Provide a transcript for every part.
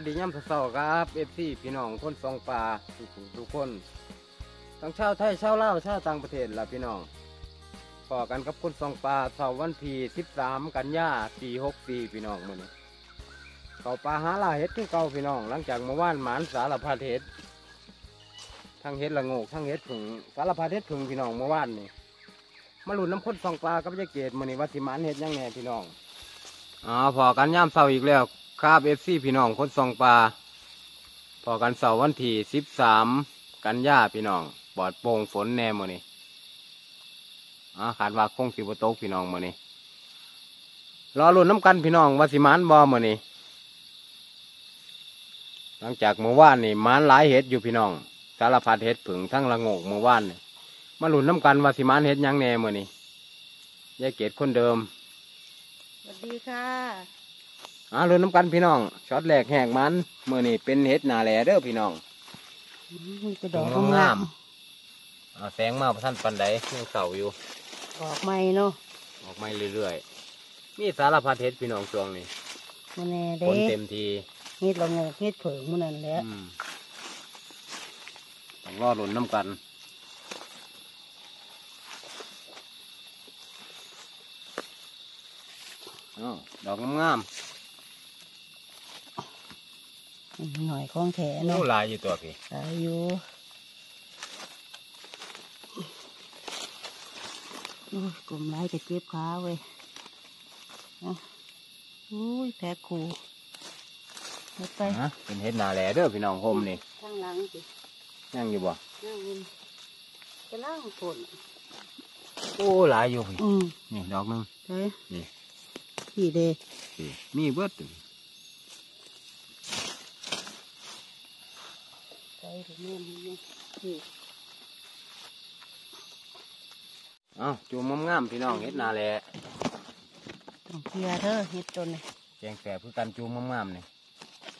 สวัสดียามเช้าครับ FC พี่น้องคนส่องป่าทุกทุกคนทั้งชาวไทยชาวลาวชาวต่างประเทศล่ะพี่น้องพ้อกันกับคนส่องป่าเช้าวันที่13 กันยาปี64พี่น้องมื้อนี้เข้าป่าหาล่าเฮ็ดคือเก่าพี่น้อง หลังจากเมื่อวานหมานสารพัดเฮ็ดทั้งเฮ็ดละโงกทั้งเฮ็ดผึ่งสารพัดเฮ็ดผึ่งพี่น้องเมื่อวานนี่มาลุ้นนำคนส่องป่ากับยายเกดมื้อนี้ว่าสิหมานเฮ็ดยังแหน่พี่น้องอ๋อพ้อกันยามเช้าอีกแล้ว ครับ FC พี่น้องคนส่องป่าพ้อกันเช้าวันที่สิบสามกันยาพี่น้องปลอดโปร่งฝนแน่มื้อนี้อ่าคาดว่าคงสิบ่ตกพี่น้องมื้อนี้รอลุ้นนำกันพี่น้องว่าสิหมานบ่มื้อนี้หลังจากเมื่อวานนี่หมานหลายเห็ดอยู่พี่น้อง สารพัดเห็ดผึ่งทั้งละงกเมื่อวานนี่มาลุ้นนำกันว่าสิหมานเห็ดยังแน่มื้อนี้ยายเกดคนเดิมสวัสดีค่ะ อ่าเรือนน้ำกันพี่น้องช็อตแรกแหกมันเมื่อนี่เป็นเห็ดหนาแหล่เด้อพี่น้องมีกระดอกงามงามอ่าแสงมาพระท่านปันใดยังเสาอยู่ ออกใหม่เนาะออกมาเรื่อยๆมีสารพัดเห็ดพี่น้องช่วงนี้มันแน่ฝเด้นเต็มทีเฮ็ดละโงกเฮ็ดเผิงมันนั่นแหละอืมต้องรอหลุนน้ำกันอ้าวดอกงาม หน่อยของแถๆเนาะโอ้หลายอยู่ตัวพี่อายุโอ้ยกลมไล่จะเก็บขาเว้ยเอาอุ้ยแพ้คูเฮ็ดไปฮะเป็นเห็ดหนาแหล่เด้อพี่น้องโฮมนี่ข้างหลังสิยังอยู่บ่นั่งนี่กระล่างฝนโอ้หลายอยู่พี่อืมนี่ดอกหนึงใช่นี่ขี่เด้สิมีเบิด ใส่ ถึงแม่นี่นี่เอ้าจูมงามๆพี่น้องเฮ็ดนาแหละต้องเคลียร์เด้อเฮ็ดต้นนี่แกงแสบคือกันจูมงามๆนี่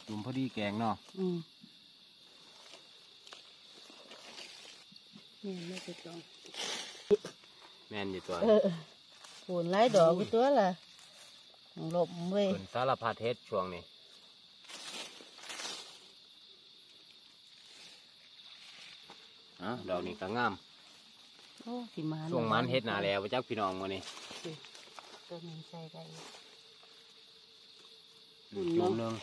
จูมพอดีแกงเนาะอืมนี่ไม่ติดลองแม่นอยู่ตัวเออฝนไล่ดอกไปตัวละหลบเว้ยเป็นสารพัดเฮ็ดช่วงนี้ อ้าดอกนี้ก็งามโอ้สิมาช่วงมันเฮ็ดนาแหล้วจักพี่น้องมื้อนี้ตัวนี้ใส่ได้ดูจูมหนึง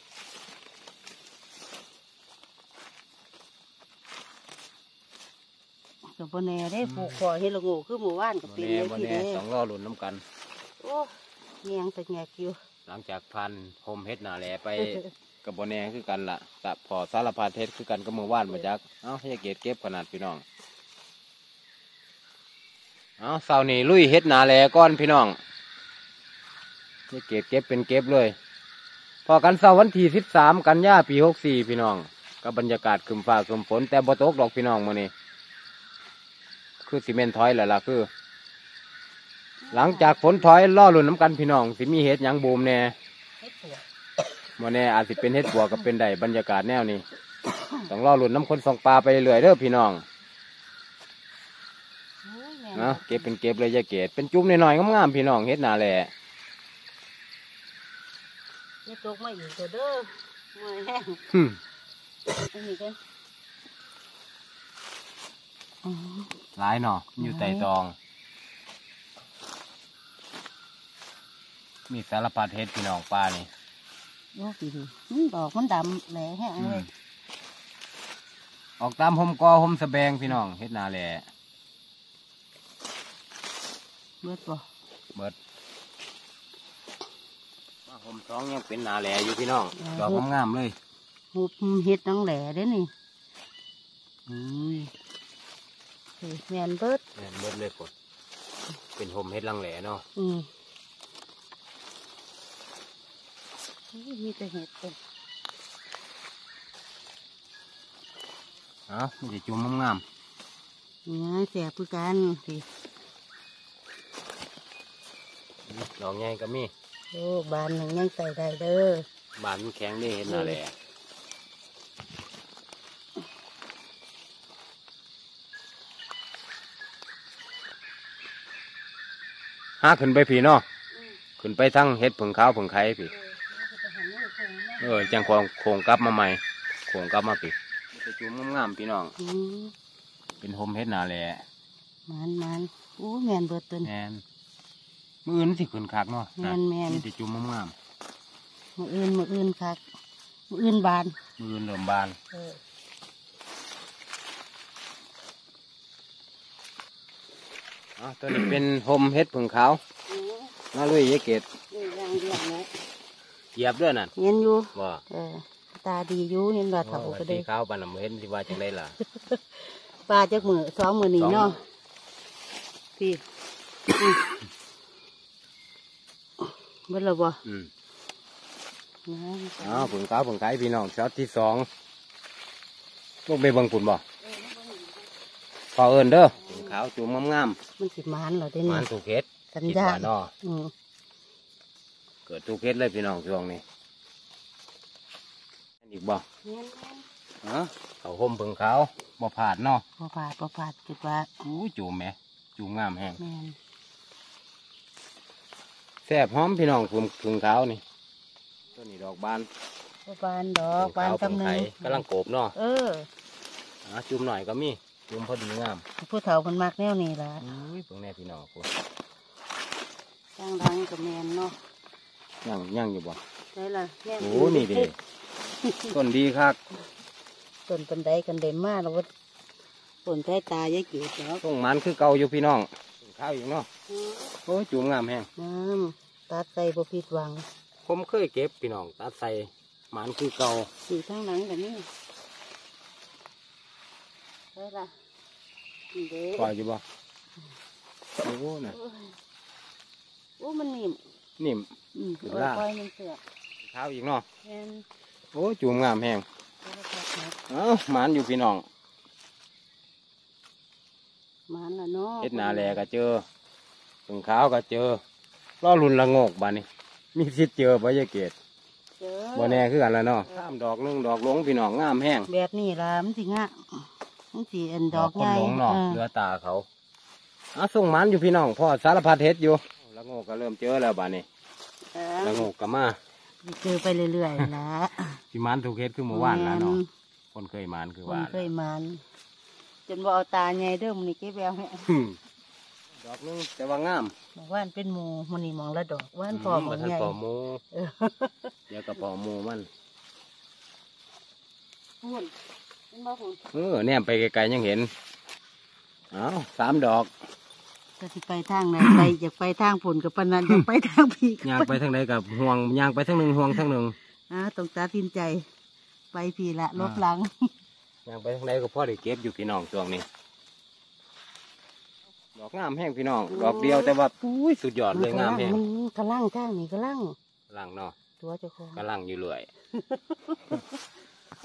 กับปแน่ได้ผูกคอให้ละโงูคือหมู่บ้านกับบ่ปีแน่เลยบ่ทีแน่เด้ต้องรอลุ้นน้ำกัน โอ้แงงแต่แงกอยู่ หลังจากพันโฮมเฮ็ดนาแหลไป กับบ่แน่คือกันละแต่พอสารพัดเฮ็ดคือกันกับมื้อวานบ่จัก เอ้าให้เกตเก็บขนาดพี่น้อง เอ้าเสาร์นี้ลุยเฮ็ดนาแลก้อนพี่น้องนี่เก็บเก็บเป็นเก็บเลย พอกันเสาร์วันที่สิบสามกันยาปีหกสี่พี่น้องกับบรรยากาศคึมฟ้าคึมฝน แต่บ่ตกดอกพี่น้องมื้อนี้คือซีเมนต์ถอยแล้วล่ะคือ หลังจากฝนถอยล่อลุ่นน้ำกันพี่น้องสิมีเฮ็ดหยังบูมแน่เฮ็ดปวด มื้อนี้อาจสิเป็นเฮ็ดบัวกับเป็นได้บรรยากาศแนวนี้ ต้องล่อลุ่นน้ำคนสองปลาไปเรื่อยๆเด้อพี่น้องโอ้ยแม่นะเก็บเป็นเก็บเลยอยาเกตเป็นจุ่มหน่อยๆงามๆพี่น้องเฮ็ดนาแหละนี่ตกมาอีกเถอะเด้อเมื่อยแห้งหึอันนี้กันอ๋อหลายเนาะอยู่ใต้ตอง มีสารพัดเฮ็ดพี่น้องปลานี่ โอ้ปีนี้อืมดอกมันดำแหล่แห้งเลย ออกตามหมกอหมสะแบงพี่น้องเฮ็ดนาแหละเบิดบ่เบิดมาหมสองยังเป็นนาแหละอยู่พี่น้องดอกงามๆเลยหุบเฮ็ดนังแหล่เด้นี่อุ้ยเฮ้ยแม่นเบิดแม่นเบิดเลยกดเป็นหมเฮ็ดลังแหล่เนาะอืมอุ้ย มีแต่เห็ดเต็มเอ้ามันจะจุ่มงามนี่ไงแสบคือกันสิๆดอกใหญ่ก็มีโอ้บานหนึ่งยังใส่ได้เด้อบานมันแข็งได้เฮ็ดนาแหละหาขึ้นไปพี่เนาะขึ้นไปทั้งเฮ็ดผึ่งขาวผึ่งไข่พี่ เออมันก็จะหันมือคงแม่เออจังโคงโคงกลับมาใหม่โคงกลับมาปิดจะจุ่มงามๆพี่น้องอืมเป็นโฮมเฮ็ดนาแหละมันมันโอ้แมนเบิดตัวแมนี้นมืออื่นสิขึ้นคักเนาะแม่นแม่นนี่จะจุ่มงามมืออื่นมืออื่นคักมืออื่นบานๆมืออื่นเริ่มบานเอออ๋อตัวนี้เป็นโฮมเฮ็ดผึ่งขาวอืมมาลุยยายเกดนี่อย่างเดียวเล ยเหยียบด้วยนั่นเห็นอยู่ว่าเออตาดีอยู่เห็นว่าเถาก็สีได้ขาวปานน้ำเห็นสิว่าจังไดล่ะปลาจากมือสองมือนี่สองเนาะพี่อืมเบิดและบ่อืมนะอ๋อผึ่งขาวผึ่งไก่พี่น้องช็อตที่สองลูกไปเบิ่งฝุ่นบ่พอเอินเด้อผึ่งขาวจุ่มงามมันสิมานเหรอเด้ๆนี่มันถูกเฮ็ดสัญคิดญาว่าเนาะอืม เกิดถูกเฮ็ดเลยพี่น้องช่วงนี้อันอีกบ่เงี้ยฮะเขาห่มผึ่งขาวบ่ผาดเนาะพอผาดพอผาดคิดว่าอู้จูมแหมจูมงามแฮงแม่นแซ่บหอมพี่น้องผึ่งผึ่งขาวนี่ตัวนี้ดอกบานพอบานดอกบานผึ่งกำขาวเนิผึ่งไข่กำลังโกบเนาะเอออะจุ่มหน่อยก็มีจุ่มพอดีงามผู้เฒ่าคนมักแนวนี้ล่ะอุ้ยเพิ่งแน่พี่น้องคุณจ้างดังกับแมนเนาะ ย่างย่างอยู่บ่ได้ล่ะแม่โอ้นี่เด้ต้นดีครับต้นปันไดกันเด่นมากแล้วว่าต้นใต้ตายายเกีดเนาะต้งมันคือเก่าอยู่พี่น้องผึ่งขาวอีกเนาะโอ้ยจุ่มงามแฮงน้ำตัดใส่บ่ผิดหวัง ผมเคยเก็บพี่น้องตัดใส่มันคือเก่าอยู่ข้างหลังกันนี่ได้ล่ะนี่เด้ปล่อยอยู่บ่โอ้โหน่ะโอ้ยโอ้มันนิ่ม นิ่ม อืมขึ้นโอ้ยล่า ปล่อยมันเสือกขาวอีกเนาะแม่นโอ้ยจุ่มงามแฮงเอาละครับครับเอ้าหมันอยู่พี่น้องมันละเนาะเฮ็ดนาแลก็เจอผึ่งขาวก็เจอรอรุ่นละโงกบานี้ มีสิทธิ์เจอบ่ยายเกดเจอบ่แน่คือกันแล้วเนาะข้ามดอกหนึงดอกหลงพี่น้องงามแห้งแบบนี้ล่ะมันสิงะมันสิอันดอกคใหนญ่หลงเนาะเออเรือตาเขาอะส่งหมันอยู่พี่น้องพ่อสารพัดเฮ็ดอยู่ ละโงกก็เริ่มเจอแล้วบานี้เอละอโงกก็มาเจอไปเรื่อยๆละที่มันถูกเฮ็ดคือเมื่อวานแล้วเนาะคนเคยหมันคือคนว่าเคยมันจนบ่เอาตาใหญ่เด้อมันนี่เก็บแววให้อืมดอกหนึงแต่ว่างามบอกว่ามันเป็นหมูมันนี่มองละดอกว่านพอหมบ่องทันใหญ่ปอหมูเออเดี๋ยวก็ปอหมูมันหุ่นเป็นบ่หุ่นเออแนมไปไกลๆยังเห็น เอ้าสามดอก ก็สิไปทางไหนไปอยากไปทางฝนกับปานนันอยากไปทางพีกย่างไปทางใดกับห่วงย่างไปทางหนึ่งห่วงทางหนึ่งอ่าต้องตัดสินใจ ไปพีละลบหลังย่างไปทางใดก็พ่อได้เก็บอยู่พี่น้องช่วงนี้ดอกงามแห้งพี่น้องดอกเดียวแต่ว่าอุ้ยสุดยอดเลยงามแห้งมันกระลังทางนี่กระลังลังเนาะตัวเจ้าของกำลังอยู่เลย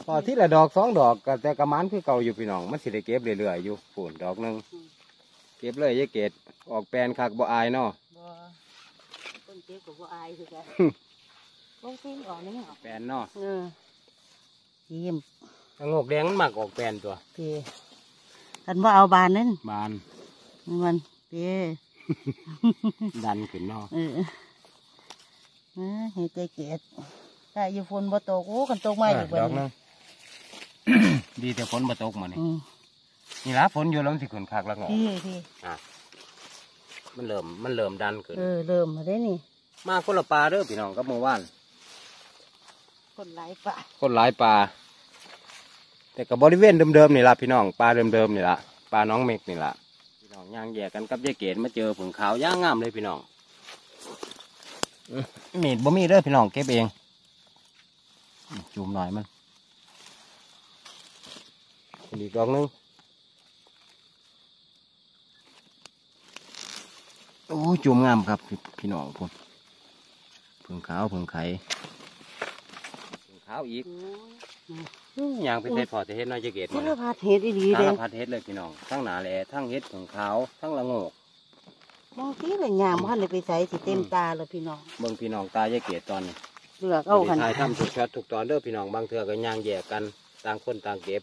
พอที่ละดอกสองดอกก็แต่กระมันคือเก่าอยู่พี่น้องมันสิได้เก็บเรื่อยๆอยู่ฝุ่นดอกหนึ่ง เก็บเลยยายเกดออกแปลนคักบ่อายเนาะบ่ต้นเจ็บกับบ่อายคือกันลงทิ้งออกนี่เหรอแปลนเนาะเออยิ้มถ้างอกแดงมันมักออกแปลนตัวพี่กันว่าเอาบานนั่นบานมันพี่ดันขึ้นเนาะเออเออเห็ดใจเกตถ้าอยู่ฝนบ่ตกโอ้กันตกมาอยู่เอบัอดดอกหนึนี้งดีแต่ฝนมาตกมานี่อืม นี่ละฝนอยู่แล้วมันสิขึ้นคักแล้วงอกพี่พี่อะมันเริ่มมันเริ่มดันขึ้น เออเริ่มมาได้นี่ มาคนละปลาเด้อพี่น้องกับเมื่อวานคนหลายป่าคนหลายปลาแต่กับบริเวณเดิมๆนี่ละพี่น้องปลาเดิมๆนี่ละปลาน้องเมกนี่ละพี่น้องย่างแยกกันกับยายเกดมาเจอผงขาวย่างงามเลยพี่น้องอื้อมีดบ่มีเด้อพี่น้องเก็บเองอื้อจุ่มหน่อยมันอีกดอกหนึง โอ้จุ่มงามครับพี่พี่น้องพุ่นผงขาวผงไข่ผงขาวอีกย่างไปเฮ็ดพอจะเฮ็ดน้อยจะเกตสามันรพัดเห็ดอีหลีสาเด้รพัดเฮ็ดเลยพี่น้องทั้งหนาแหล่ทั้งเฮ็ดของขาวทั้งละโงกบางทีเลยยามพันเลยไปใส่สิเต็มตาเลยพี่น้องเบิ่งพี่น้องตายายเกตตอนนี้เลือกเอากันถ่ายทำทุกช็อตทุกตอนเด้อพี่น้องบางเทื่อก็ย่างแยกกันต่างคนต่างเก็บ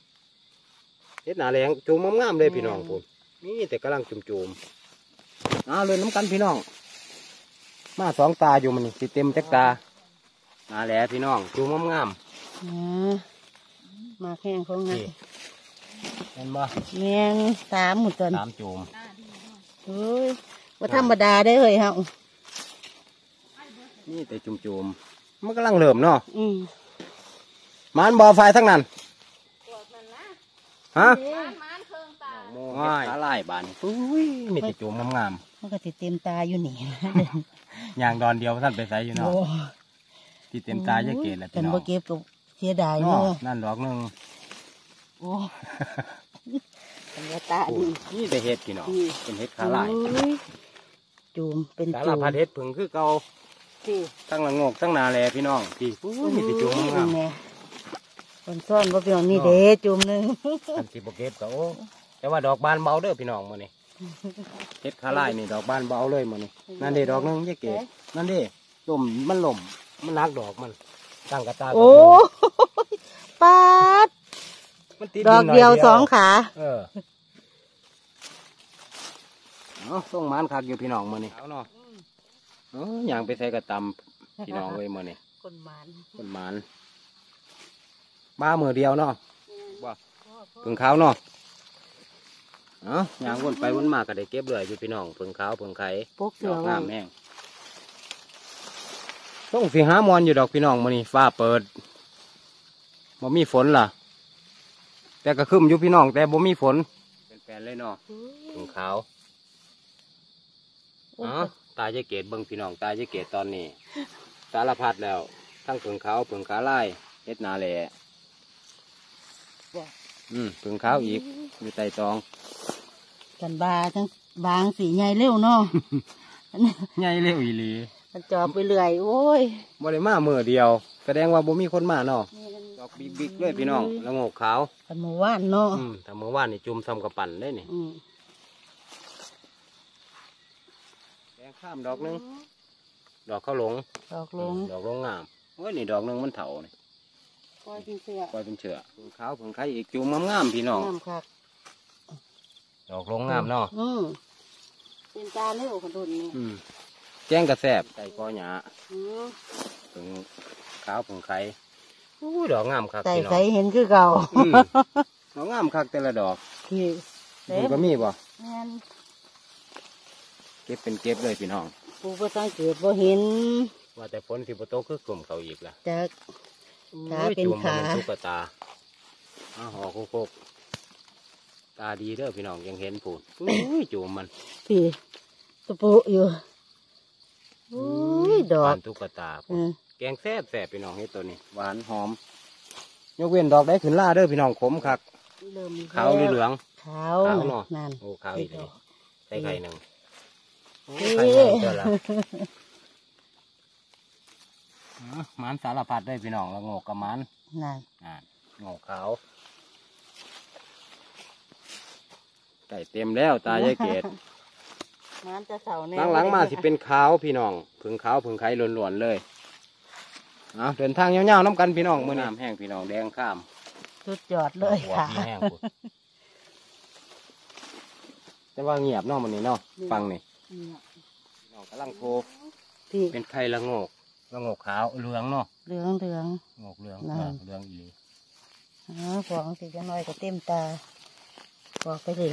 เฮ็ดหนาแหลงจูมงามๆเลยพี่น้องพุ่นนี่แต่กำลังจุ่มๆ อ้าวเลยน้ำกันพี่น้อง มาสองตาอยู่มันนี่สิเต็มจักตานาแหละพี่น้องจูมงามอ่ามาแข่งของๆงานี่เห็นบ่แมงสามหมดตอนสามจูมเฮ้ยว่าธรรมดาได้อเลยเฮานี่แต่จุ่มๆมันกำลังเริ่มเนาะอืมมันบ่อไฟทั้งนั้นฮะว้ายขาลายบานอุ้ยมีแต่จุ่มงาม มันก็ติเต็มตาอยู่นี่ๆอย่างดอนเดียวท่านไปใส่อยู่เนาะโอ้ที่เต็มตาจะเกศแหละกัพี่นน้อบ่งเก็บก็เสียดายเนาะเนาะนั่นดอกหนึงโอ้กันว่าตาโอ้ดียนี่แต่เห็ดพี่น้องอืมเป็นเห็ดขาลายโอ้ยจูมเป็นสาจูรมพัดเห็ดผึ่งคือเก่าที่ทั้งละโงกทั้งนาแลพี่น้องพี่อุ้ยมีแต่จุ่มงามแม่คนซ่อนบ่พี่น้องนี่เด้จูมหนึงอันสิบเก็บก็โอ้แต่ว่าดอกบานเบาเด้อพี่น้องมื้อนี้ เห็ดขาลายนี่ดอกบานเบาเลยมื้อนี้นั่นเด้ดอกหนึงยายเกศนั่นเด้ลมมันลมมันนักดอกมันตั้งกระตาโอ้ยปาดมันติดอกหน่เดียวสองขาเออเอาส่งหมันคักอยู่พี่น้องมื้อนี้เอาเนาะเอออย่างไปใส่กระตำพี่น้องเว้ยมื้อนี้คนหมานคนหมันมามือเดียวเนาะว่าผึ่งขาวเนาะ เอ้ายางวนไปวนมาก็ได้เก็บเลยอยู่พี่น้องผึ่งขาวผึ่งไข่ปกเสืดออกไว้งามแห้งต้องสิหามอนอยู่ดอกพี่น้องมื้อนี้ฟ้าเปิดบ่มีฝนล่ะ แต่ก็ครึ้มอยู่พี่น้อง แต่บ่มีฝน เป็นแฟนเลยเนาะผึ่งขาวอ๋อตายายเกตเบิ่งพี่น้องตายายเกตตอนนี้ สารพัดแล้ว ทั้งผึ่งขาวผึ่งขาลายเฮ็ดนาแหล่ อืมผึ่งขาวอีก อยู่ใต้ตอง กันบาทั้งบางสีใหญ่เร็วเนาะใหญ่เร็วอีหลีมันจอบไปเรื่อยโอ้ยบ่ได้มามือเดียว แสดงว่าบ่มีคนมาเนาะดอกบิ๊กๆเลยพี่น้องละโงกขาวกันเมื่อวานเนาะอืมแต่เมื่อวานนี่จุ่มซ้ำกับปั่นได้นี่อืมแดงข้ามดอกหนึง ดอกข้าวหลง ดอกลง ดอกลงงามโอ้ยนี่ดอกหนึงมันเถานี่ คอยกินเสือปล่อยเป็นเชือกผึ่งขาวผึ่งไข่อีกจุ่มงามๆพี่น้อง งามคักดอกลงงามเนาะอืมเป็นตาเร็วคนดุนนี่อืมแจ้งกระแสบใส่กอหยาอืมผึ่งขาวผึ่งไข่อู้ยดอกงามครับใส่พี่น้องใส่เห็นคือเก่าอืมดอกงามคักแต่ละดอกที่มันก็มีบ่แม่นเก็บเป็นเก็บเลยพี่น้อง ปูประสังเกตบ่เห็นว่าแต่ฝนสิบโตกคือกลุ่มเขาอีกล่ะจาก ขาอุ้ยเป็นจุ่มมันขาเป็นตุ๊กตาอ้าวหอโคกกตาดีเด้อพี่น้องยังเห็นผูนอุ้ยจุ่มมันที่ตะปูอยู่อุ้ยดอกบานตุ๊กตาอืมแกงแซ่บแซ่บพี่น้องเฮ็ดตัวนี้ หวานหอม ยกเว้นดอกได้ขึ้นล่าเด้อพี่น้องขมคักเริ่มขาวหรือเหลืองขาวขาวเนาะนั่นโอ้ขาวอีกเลยใส่ไข่หนึ่งโอ้เอ้ยไข่หนึ่งเจ้าละอ๋อห มันสารพัดเด้อพี่น้องละโงกกับหมันนั่นอ่าโงกขาวไก่เต็มแล้วตายายเกดมันจะเสาแน่หลังๆมาสิเป็นขาวพี่น้องผึ่งขาวผึ่งไข่ล้วนๆเลยเอาเดินทางยาวๆน้ำกันพี่น้องมือน้ำแห้งพี่น้องแดงข้ามสุดยอดเลยหัวค่ะพี่แห้งพุ่นแต่ว่าเงียบเนาะมันนี่เนาะฟังนี่พี่น้องกำลังโทรพี่เป็นไข่ละโงก ละโงกขาวเหลืองเนาะเหลืองเหลืองโงกเหลืองนั่นเออเหลืองอีหลีอ๋อฟองสีจะน้อยก็เต็มตาบอกไปเรื่อย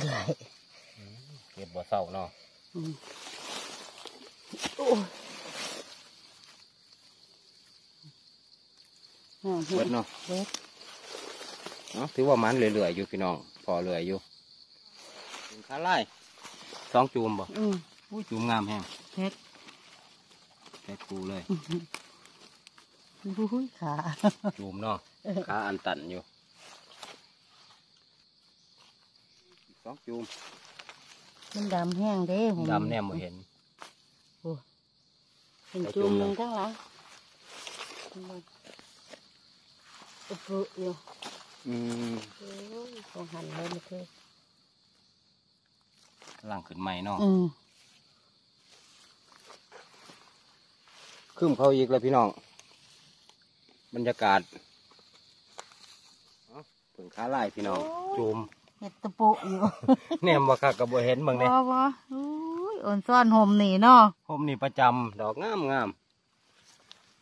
เก็บบ่เศร้าเนาะๆอืมโอ้ยอ่าเบิดเนาะเบิด เนาะถือว่ามันเหลือยๆอยู่พี่น้องพอเหลือยอยู่ถึงขาไล่สองจูมบ่อืมอุ้ยจูมงามแห้งเพ็ด แค่กูเลยอุ้ยขาจูมเนาะขาอันตันอยู่อีกสองจูมมันดำแห้งเด้ผมดำแนมบ่เห็นเป็นจุ่มหนึ่งข้างหลังอุปรุอยู่อืมโอ้ยต้องหันเลยมันคือหลังขึ้นใหม่เนาะอืม ขึ้นเขาอีกแล้วพี่น้อง บรรยากาศเอ้าถึงขาไล่พี่น้องจูมเห็ดตะปุอยู่แนมว่าคักกับบ่เห็นเบิ่งเนี่ยบ่บ่อุ้ยอ่อนซ่อนห่มนี่เนาะผมนี่ประจำดอกงามงาม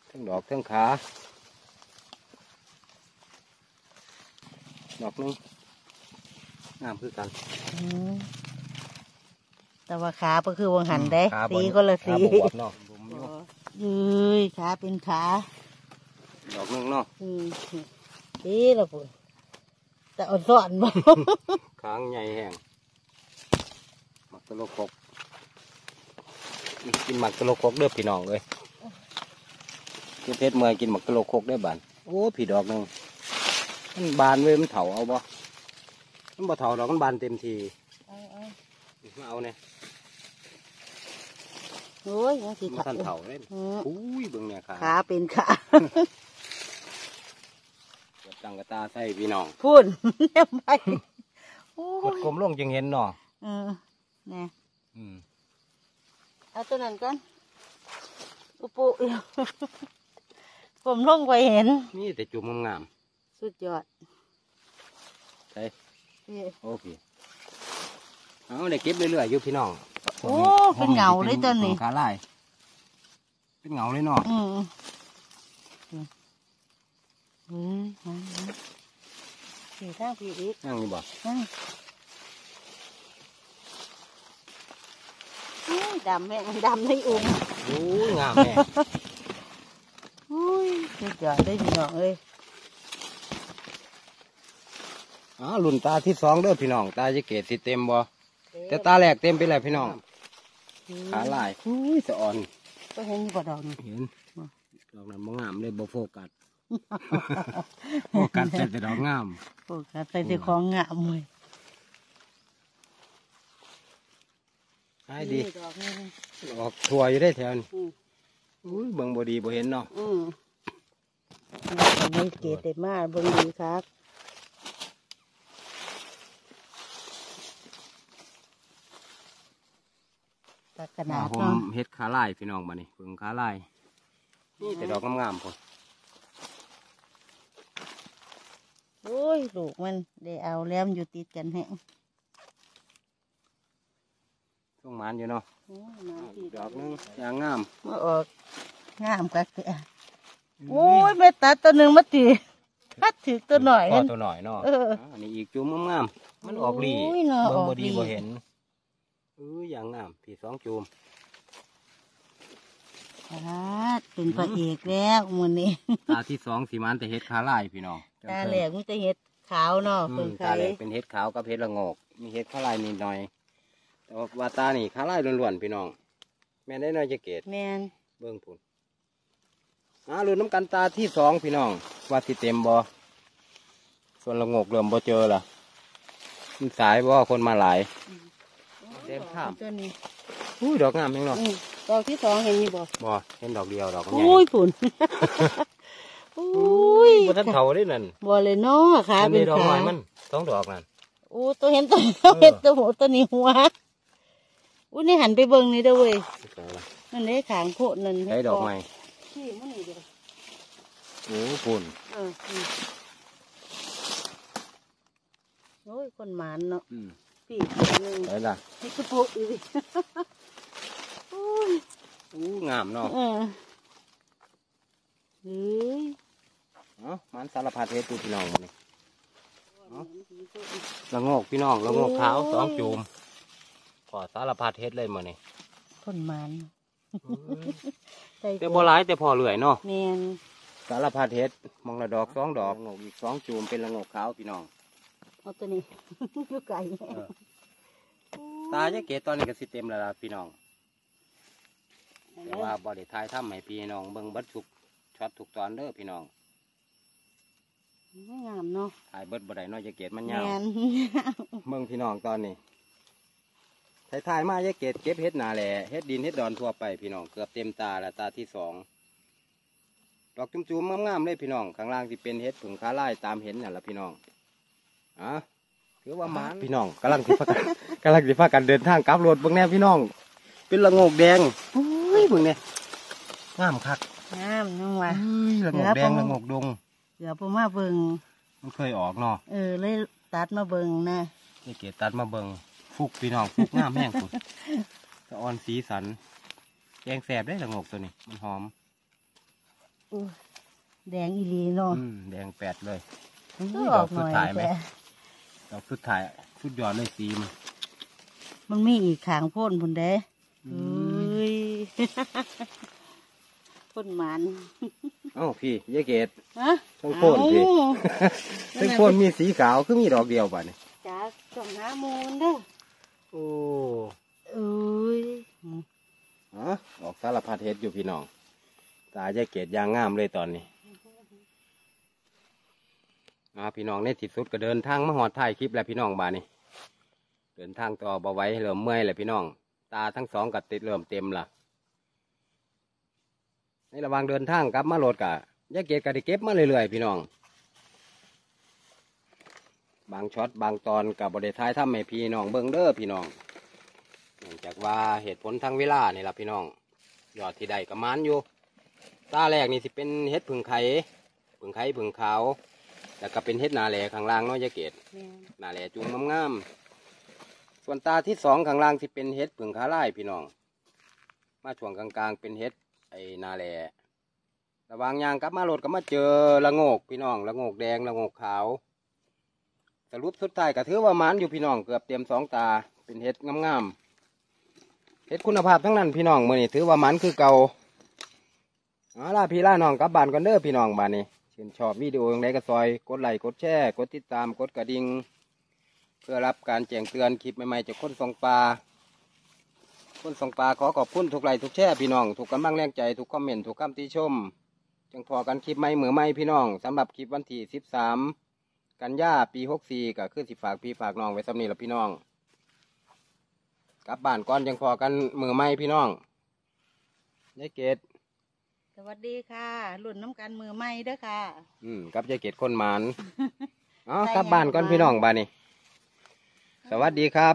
แถทั้งดอกทั้งขาดอกหนึงงามคือกันอืมแต่ว่าขาก็คือวงหันได้ขาบ่สีก็ละขาสีบวบเนาะ ผมอยู่ยืยขาเป็นขา ดอกหนึงเนาะอืมดีละปุ่นแต่อ่อนสอนบ่ค้างใหญ่แห้งหมักตะโลกกกินหมักตะโลกกเด้อพี่น้องเลยกินเพชรเมื่อยกินหมักตะโลกกได้อบานโอ้ผีดอกหนึงมันบานเว้ยมันเถาเอาบ่มันบ่เถาดอกมันบานเต็มทีเอาเอามาเอาเนี่ย โอ้ยยังสิมันทันเถาเลยอืมอุ้ยเบิ่งเนี่ยขาขาเป็นขาเก็บตังกระตาใส่พี่น้องพุ่นเรียบไปโอ้กดยกลมลงจึงเห็นเนาะเออแน่อืมเอาตัวนั้นกันอุปุผมลงไปเห็น นี่แต่จุ่มงาม สุดยอดๆใช่นี่โอเค เอาเด็กเก็บเรื่อยๆอยู่พี่น้องโอ้เป็นเหงาเลยตัวนี้ ขาลายเป็นเหงาเลยเนาะอืมอืมอืมอืมสีข้างผีอีกนั่งนี่บ่นั่นอุ้ยดำแม่งดำในอุ้มโอ้ยงามแม่อุ้ยสุดยอดได้พี่น้องเอ้ยอ๋อรุ่นตาที่สองเด้อพี่น้อง ตาจะเกตสิเต็มบ่ แต่ตาแรกเต็มไปแล้วพี่น้องขาลายอุ้ยสะอ่อนก็เห็นอยู่บ่ดอกนี่เห็นดอกนั้นบ่งามเลยบ่โฟกัสโฟกัสแต่แต่ดอกงามโอ้กัดใส่แต่ของงามเลยให้ดีนี่ดอกนี่ออกทัวอยู่ได้แถวนี้อืมอุ้ยเบิ่งบ่ดีบ่เห็นเนาะอืมไม่เกตได้มากเบิ่งดีครับ ตักขนาดผมเนาะเฮ็ดขาลายพี่น้องมานี่เบิ่งขาลายนี่แต่ดอกงามๆพุ่นโอ้ยลูกมันได้เอาแล้วมันอยู่ติดกันแฮงช่วงมันอยู่เนาะโอ้ยน้ำติดอกหนึงอย่างงามมาออกงามกักเตะโอ้ยไม่ตัดตัวหนึ่งมาตีตัดถือตัวหน่อยพอนั่นตัวหน่อยเนาะเอออันนี้อีกจุ่มงามๆมันออกหลีโอ้ยเนาะเบิ่งอบ่อกหลีดีบ่เห็น เอออย่างงามพี่สองจุ่มตัดเป็นพระเอกแล้วมันนี้ตาที่สองสีมันแต่เฮ็ดขาลายพี่น้องตาแหลกมันจะเห็ดขาวเนาะอืเพิ่มงใครตาแหลกเป็นเฮ็ดขาวกับเฮ็ดละโงกมีเฮ็ดขาลายนิดหน่อย แต่ว่าตานี่ขาลายล้วนๆพี่น้อง แม่นได้น้อยจะเกตแมนเบิ่งพุ่นอ่าลุ้นน้ำกันตาที่สองพี่น้อง ว่าสิเต็มบ่ส่วนละโงกเริ่มบ่เจอละมันสายบ่คนมาหลาย เต็มข้ามตัวนี้อุ้ยดอกงามแม่งเนาะอืมดอกที่สองเห็นอยี่บ่บ่เห็นดอกเดียวดอกใหญ่อุ้ยผุนอุ้ยบ่ทันเฒ่าเด้นั่นบ่เลยเนาะขาอันเป็นี้นดอกขาน้อยมันสองดอกนั่นโอ้ตัวเห็นตัวเห็นตัวหัวตัวนี้หัวอุ้ยนี่หันไปเบิ่งนี่เด้อเว้ยใช่ละนั่นเลยขางโพดนั่นใช้ดอกไม้นี่มันนี่เด้อโอ้พุ่นเอออืมโอ้ยคนหมานเนาะ อืมปีกตัวหนึงใช่ละนี่คือปุ๊อีกโอ้ยอู้งามเนาะเออเฮ้ยเอ้ามันสารพัดเฮ็ดตูพี่น้องมานี่ละโงกพี่น้องละโงกขาวสองจูมพอสารพัดเฮ็ดเลยมานี่คนหมันใส่แต่บ่หลายแต่พอเหลื่อยเนาะแมนสารพัดเฮ็ดมองละดอกสองดอกละโงกอีกสองจูมเป็นละโงกขาวพี่น้อง เอาตัวนี้ อยู่ไก่เออตาจะเกตตอนนี้ก็สิเต็มแล้วล่ะพี่น้องแต่ว่าบ่ได้ทายทำให้พี่น้องเบิ่งเบิดทุกช็อตทุกตอนเด้อพี่น้องไม่งามเนาะถ่ายเบิดบ่ได้เนาะจะเกตมันแมยาวนเบิ่งพี่น้องตอนนี้ถ่ายถ่ายๆมาจะเกตเก็บเฮ็ดนาแหล่เฮ็ดดินเฮ็ดดอนทั่วไปพี่น้องเกือบเต็มตาแล้วตาที่สองดอกจุ่มๆงามๆเลยพี่น้องข้างล่างที่เป็นเฮ็ดผึ่งขาลายตามเห็นนั่นล่ะพี่น้อง อะถือว่าหมันพี่น้องกำลังสิพากันกำลังสิพากันเดินทางกลับรถเบิ่งแน่พี่น้อง เป็นละโงกแดงโอ้ยเบิ่งเนี่ยงามคักงามนังวะเอ้ยละโงกแดงละโงกดงเดี๋ยวผมมาเบิ่งมันเคยออกเนาะเออเลยตัดมาเบิ่งนะนี่เกตัดมาเบิ่งฟุกพี่น้องฟุกงามแห้งสุดสะออนสีสันแกงแสบได้ละโงกตัวนี้ มันหอมอู้แดงอีหลีเนาะอืมแดงแปดเลยมันก็ออกหน่อยดอกสุดท้ายไหมแต่ ดอกสุดท้ายสุดยอดเลยสีมันมันมีอีกขางโพ่นพุ่นเด้อืเอ้ยพ่นหมันเอ้าพี่ยายเกดฮะทั้งโพ่นพี่เอ้าทั้งโพ่นมีสีขาวคือมีดอกเดียวป่ะเนี่ยจ้าส่องหามูลเด้อโอ้เอ้ยฮะออกสารพัดเฮ็ดอยู่พี่น้องตายายเกดยางงามเลยตอนนี้ อ่าพี่น้องในที่สุดก็เดินทางมาหอดถ่ายคลิปแล้วพี่น้องบานี่เดินทางต่อบ่ไว้เริ่มเมื่อยแล้วพี่น้อง ตาทั้งสองก็ติดเริ่มเต็มละในระหว่างเดินทางกลับมาโหลดกะยาเกดก็ได้เก็บมาเรื่อยๆพี่น้อง บางช็อตบางตอนกับบริท้ายทำให้พี่น้องเบิ่งเด้อพี่น้องเนื่องจากว่าเหตุผลทางเวลานี่ละพี่น้องยอดที่ได้ก็มานอยู่ตาแรกนี่สิเป็นเห็ดผึ่งไข่ผึ่งไข่ผึ่งขาว แล้วก็เป็นเห็ดนาแหล่ข้างล่างเน้อยยะเกตแม่นนาแหล่จุงงามๆส่วนตาที่สองข้างล่างที่เป็นเห็ดผึ่งขาไล่พี่น้อง มาช่วงกลางๆ เป็นเห็ดไอ้นาแหล่ระหวางยางกลับมาโหลดก็มาเจอละโงกพี่น้องละโงกแดงละโงกขาวสรุปสุดท้ายก็ถือว่าหมันอยู่พี่น้องเกือบเตรียมสองตาเป็นเห็ดงามๆเห็ดคุณภาพทั้งนั้นพี่น้องมื่อนี้ถือว่าหมันคือเก่าเอาล่ะพี่ล่าน้องกลับบ้านก่อนเด้อพี่น้องบ้านนี้ ชื่นชอบวิดีโออย่างไรก็ซอย กดไลค์กดแชร์กดติดตามกดกระดิ่งเพื่อรับการแจ้งเตือนคลิปใหม่ๆจากคนส่งปลาคนส่งปลาขอขอบคุณทุกไลค์ทุกแชร์พี่น้องทุกกำลังแรงใจทุกคอมเมนต์ทุกคำติชมจึงพอกันคลิปใหม่เหมือใหม่พี่น้องสำหรับคลิปวันที่สิบสามกันยาปีหกสี่ก็คือสิฝากพี่ฝากน้องไว้สำนีละพี่น้องกลับบ้านก่อนยังพอกันมือไม่พี่น้องยายเกด สวัสดีค่ะรุ่นน้ำกันมือใหม่เด้อค่ะ อืมกับยายเกดคนหมานอ๋อได้กลับบ้านก่อนยังพี่น้องบ้านนี้สวัสดีครับ